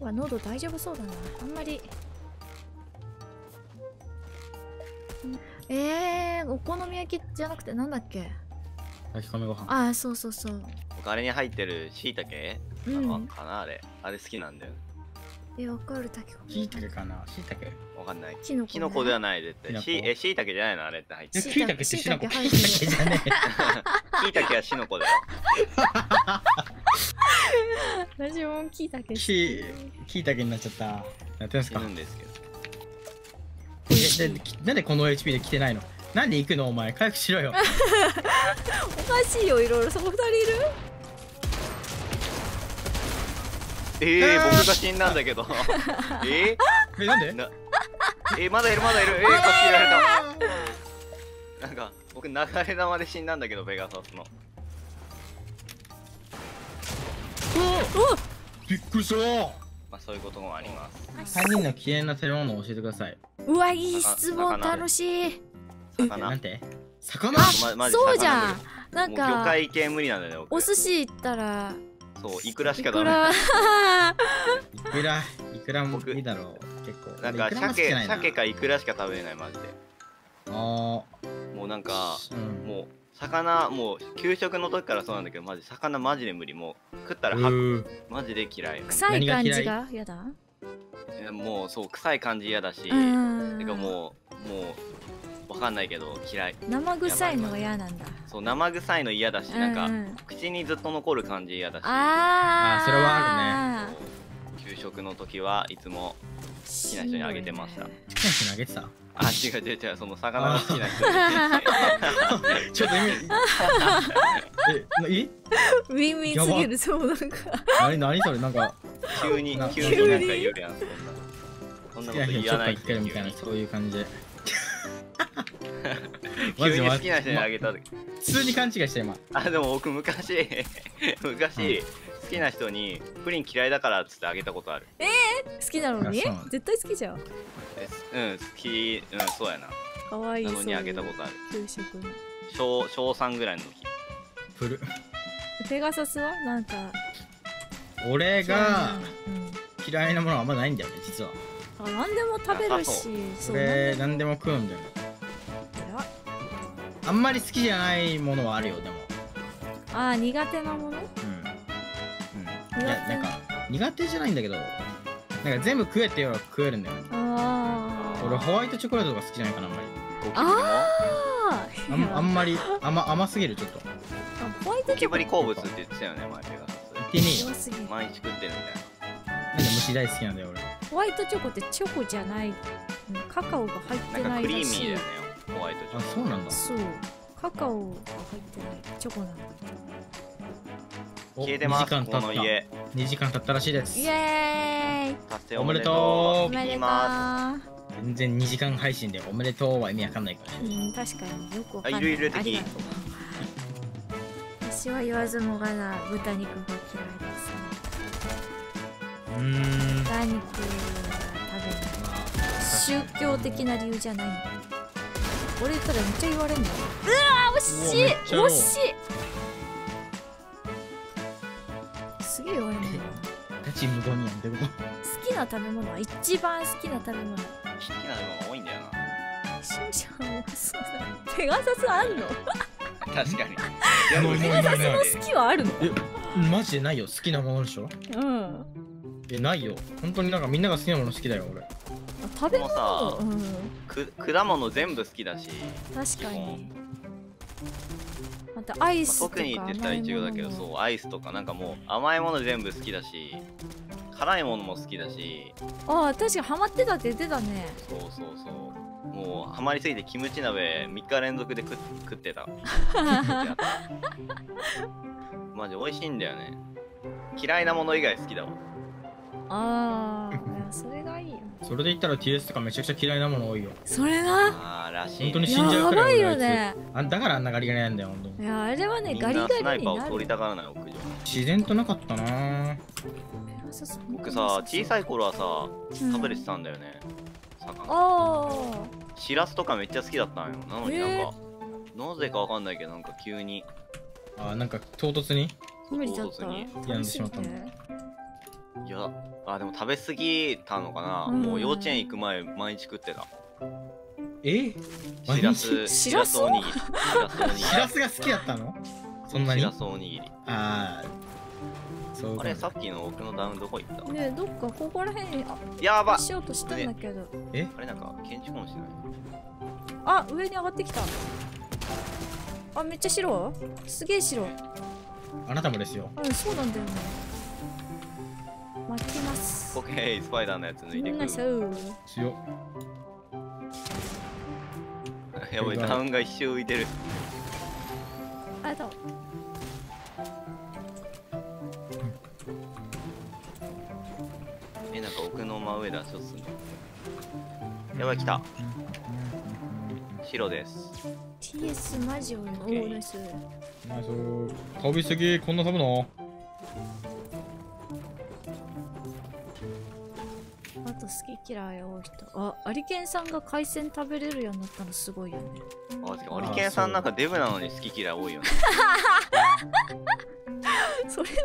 は喉大丈夫そうだな。あんまり。えー、お好み焼きじゃなくてなんだっけ？炊き込みご飯。ああそうそうそう。僕あれに入ってるしいたけうん。かなあれ。あれ好きなんだよ。えわかる炊き込みしいたけかな？しいたけわかんない。キノコ、ね、ではない絶対。しえしいたけじゃないのあれって入ってる。えしいたけってしいたけじゃねしいたけはしのこだよ 私も聞いたけえししいたけになっちゃった。やってんす死かぬんですけど。えできなんでこの HP で来てないの？なんで行くの？お前。回復しろよ。おかしいよいろいろ。そこ二人いる？ええー、僕が死んだんだけど。ええなんで？ー、なえー、まだいるまだいる。えー、助けられた。なんか僕流れ弾で死んだんだけどベガサスのびっくりした。まあそういうこともあります。3人の危険な食べ物を教えてください。うわいい質問楽しい。魚。なんて？魚？そうじゃん。なんか介系無理なんだよお寿司行ったら。そういくらしいかダメ。くら？いくら？いくらもいいだろう。結構。なんか俺いくらも好きじゃないな。鮭かいくらしか食べれないマジで。あもうなんかーうん。もう魚もう給食の時からそうなんだけどマジ魚マジで無理。もう食ったら吐く。マジで嫌い。臭い感じがやだ？いやもうそう臭い感じ嫌だし。うん。てかもうもうわかんないけど嫌い。生臭いのが嫌なんだ。そう生臭いの嫌だしなんか口にずっと残る感じ嫌だし。あー。あーそれはあ給食の時はいつも好きな人にあげてました。好きな人にあげてた？あ違う違う違うその魚が好きな人。に ちょっと意味。ええウィンウィンすぎるそうなんか。何何それ？なんか。急にな急になんか言うやんそんなそんなこと言わないあげるみたいなそういう感じ。でマ急に好きな人にあげた時。普通に勘違いした今。あでも僕昔昔、好きな人にプリン嫌いだからっつってあげたことある。好きなのに？絶対好きじゃん。えうん好きうんそうやな。かわいいなのにあげたことある。そういう給食の小小3ぐらいの時。フルペガサスはなんか。俺がうん嫌いなものはあんまないんだよね実は。あ何でも食べるしそう。俺何何でも食うんだよあんまり好きじゃないものはあるよでも。あー苦手なもの？い苦手。やなんか苦手じゃないんだけどなんか全部食えって言えば食えるんだよね。あー。俺ホワイトチョコレートが好きじゃないかなあんまり。あー。あんあんまり甘甘すぎるちょっと。あホワイトゴキチョコブリ好物って言ってたよね前ペガサ言ってねえよ。毎日食ってるみたいな。んで虫大好きなんだよ俺。ホワイトチョコってチョコじゃない。うんカカオが入ってななんかクないらしい。リーミーだよねホワイトチョあコそうなんだ。そう。カカオが入ってない。チョコなんだお消えてます2時間経った。この家。2時間経ったらしいです。イエーイ。達成おめでとう。おめでとま全然2時間配信でおめでとうは意味わかんないからね。うん確かによくわかんない。あいるいる敵ありがとう。私は言わずもがな豚肉が嫌いです。ねうーん豚肉が食べないまあ宗教的な理由じゃない俺言ったらめっちゃ言われんの。うわー惜しい。惜しい無言にやんってこと好きな食べ物は一番好きな食べ物。好きなのが多いんだよな。しんちゃそうだペガサスあんの？確かに。ペガサスの好きはあるの？えマジでないよ。好きなものでしょ？うん。えないよ。本当になんかみんなが好きなもの好きだよ俺。食べ物？さうん。く果物全部好きだし、確かに。またアイまあスとか特にって言ったらイチゴだけどそうアイスとかなんかもう甘いもの全部好きだし辛いものも好きだし。ああ確かにハマってたって言ってたね。そうそうそう。もうハマりすぎてキムチ鍋3日連続で食食って た。マジ美味しいんだよね。嫌いなもの以外好きだわああいやそれがそれで言ったら TS とかめちゃくちゃ嫌いなもの多いよ。それな？あーらしい、本当に死んじゃうやばいくらい俺よねあだからあんなガリガリなんだよ本当に。いやあれはねみんガリなスナイパーをガリになる取りたがらない屋上自然となかったな。ぁ僕さ小さい頃はさうん。食べれてたんだよね、魚。あしらすとかめっちゃ好きだったんよ。なのになんへか、なぜかわかんないけどなんか急に。あなんか唐突に？あ無理だった唐突に。食べ過ぎていやあでも食べ過ぎたのかな、うん。もう幼稚園行く前毎日食ってた。え？しらすしらすおにぎり。しらすおにぎり。しらすが好きだったの？そんなに？しらすおにぎり。ああそうあれさっきの僕のダウンどこ行った？ねえどっかここら辺にあやば。しようとしたんだけど。え？あれなんか建築もしない？あ上に上がってきた。あめっちゃ白？すげえ白。あなたもですよ。うんそうなんだよねオッケースパイダーのやつ抜いてくみんなそうやばいダウンが一周浮いてる。あだえなんか奥の真上だちょっと。やばい来た。白です。TS マジ多いの？お OK おナイス。ナイス。飛びすぎこんな飛ぶの？と好き嫌い多い人。あアリケンさんが海鮮食べれるようになったのすごいよね。あてかオリケンさんなんかデブなのに好き嫌い多いよね。それは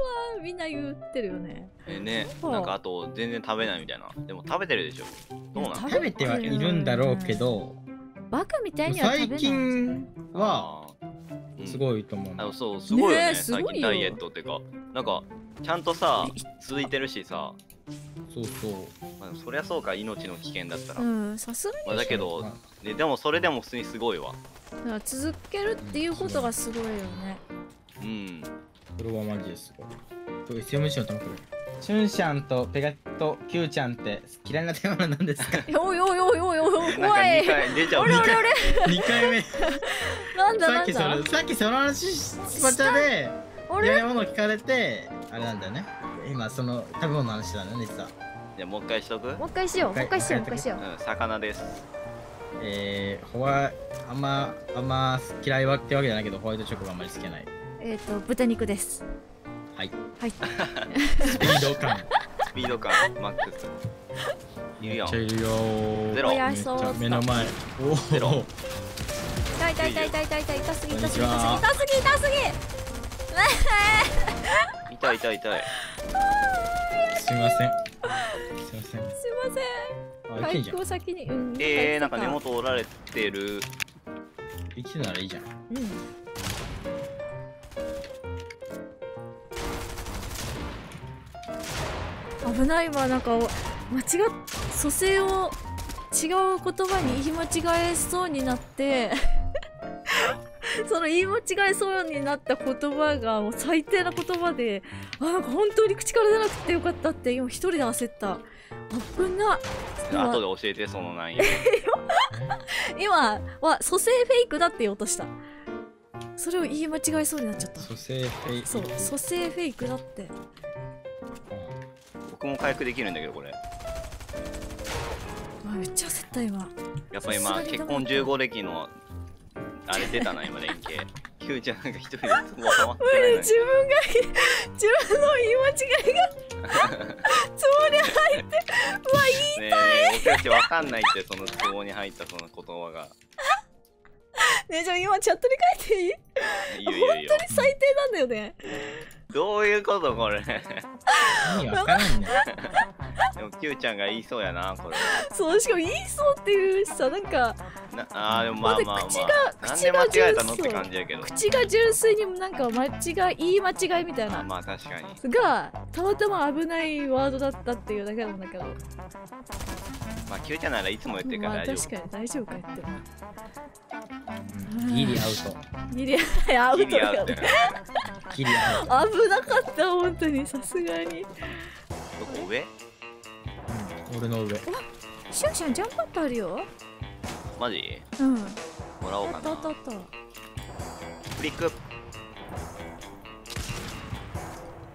みんな言ってるよね。えねはあなんかあと全然食べないみたいな。でも食べてるでしょ。どうなん？食べてはいるんだろうけどバカみたいには食べない最近はすごいと思う。あなそうすごいよね。ねえすごいよ。最近ダイエットっていうか。なんかちゃんとさ続いてるしさ、そうそうまあ、そりゃそうか命の危険だったら、うんさすがに。まあ、だけどででもそれでも普通にすごいわ。だから続けるっていうことがすごいよね。うん。これはマジですごい。これ SMC の玉これシュンシャンとペガットキューちゃんって嫌いな食べ物なんですか？おいおいおいおいおい怖い2 回出ちゃう。俺俺俺2回目。なんださっなんだ？きそれさっきその話スパチャで俺嫌いなもの聞かれてあれなんだよね。今その食べ物の話だね実はじゃあもう一回しとく？もう一回しよう。もう一回しよう。もう一回しよう。うん魚です。えー、ホワイあんまあんま嫌いはってわけじゃないけどホワイトチョコがあんまり好きじゃない。えっと豚肉です。はい。はい。スピード感。スピード感。マックス。いめっちゃいるよ。ーゼロ。おやめっちそうゃ目の前。おおゼロ。痛い痛い痛い痛い痛い痛い。痛すぎ痛すぎ痛すぎ痛すぎ痛す痛い痛い痛い。すみませんすみません。ぎすいません。あ生きんじゃん。回復を先に。うん。えー、なんか根回元折られてる。生きてるならいいじゃん。復うん。危ないわなんか間違っ蘇生を違う言葉に言い間違えそうになって その言い間違えそうになった言葉がもう最低な言葉であなんか本当に口から出なくてよかったって今一人で焦った。危な今。後で教えてその内容。今は蘇生フェイクだって言おうとした。それを言い間違えそうになっちゃった。蘇生フェイそう蘇生フェイクだって。僕も回復できるんだけどこれ。あめっちゃ焦った今。やっぱ今結婚15歴のあれ出たな今連携。キューちゃんなんか一人でツボハマってないのに。自分が自分の言い間違いがつもり入ってうわいいねえ僕たちわかんないってそのツボに入ったその言葉が。ねえじゃあ今チャットに書いていい？いいよいいよ。本当に最低なんだよねどういうことこれ？意味わからんね でもキューちゃんが言いそうやなこれ。そうしかも言いそうっていうしさなんかなあーでもまあまあまあ。口がなんで間違えたのって感じやけど。口が純粋になんか間違い言い間違いみたいな。あまあ確かに。がたまたま危ないワードだったっていうだけなんだけど。まあキューちゃんならいつも言ってるかまあら大丈確かに大丈夫か言ってもうんギリアウト。ギリアウ夫 ト。ギリアウト。危なかった本当にさすがに。どこ？上？うん。俺の上。シュンシャンジャンプアップあるよ。マジ？うん。もらおうあかな。ったあったあった。フリック。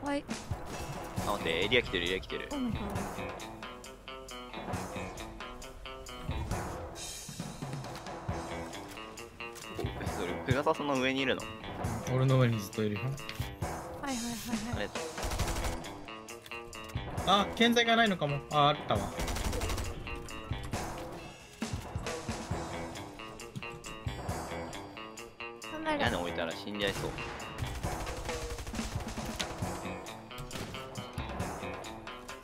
はい。あ待ってエリア来てるエリア来てる。ペガサスの上にいるの？俺の上にずっといるよあれあ建材がないのかも。ああったわ。屋根置いたら死んじゃいそう。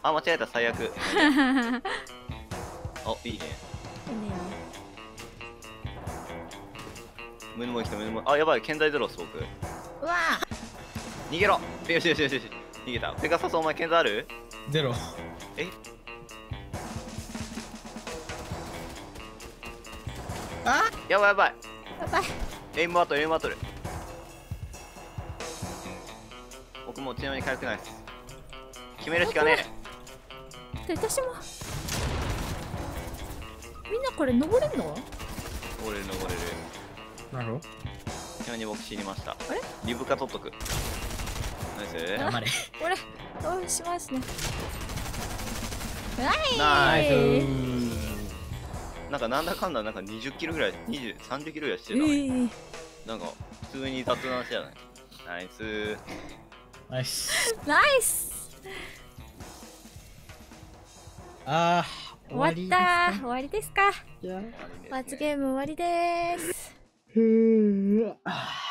あ間違えた。最悪。あいいね。ムヌモ来たムヌモあやばい。健在ゼロス僕うわ逃げろ。よしよしよしよし。逃げた。ペガサスお前健在ある？ゼロ。え？あ？やばいやばい。やばい。エイムバトルエイムバトル。僕もちなみに回復ないです。決めるしかねで私も。みんなこれ登れんの？え登れる。登れるなるほちなみに僕死にました。あれ？リブカ取っとく頑張れ。これどうしますね。はいナイス。なんかなんだかんだなんか20キロぐらい20、30キロぐらいしてえた、ねー、なんか普通に雑談してたね。ナイス。ナイス。ナイス。あー終わった。終わりですか？罰ゲーム終わりです。ふーあー